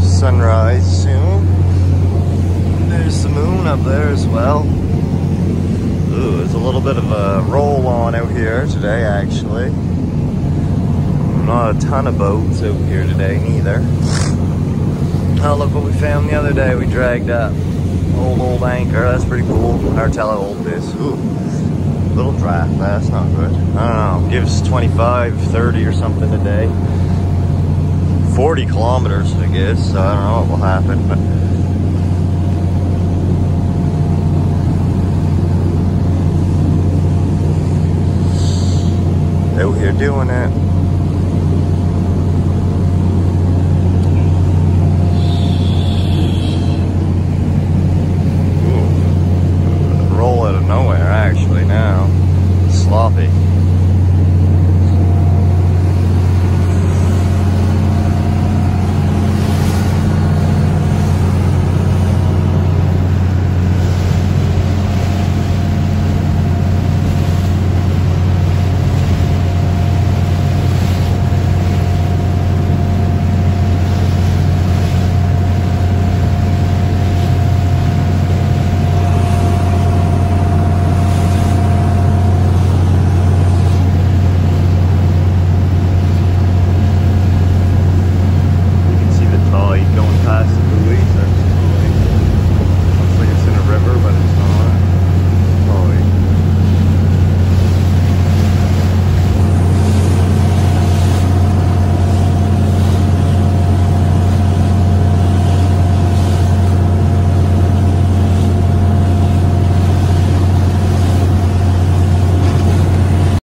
Sunrise soon. There's the moon up there as well. Ooh, there's a little bit of a roll on out here today, actually. Not a ton of boats out here today, neither. Oh, look what we found the other day. We dragged up old, old anchor. That's pretty cool. Or tell how old this. Ooh, little draft. That's not good. I don't know. Gives 25, 30 or something a day. 40 kilometers, I guess. So I don't know what will happen, but. Out here doing it.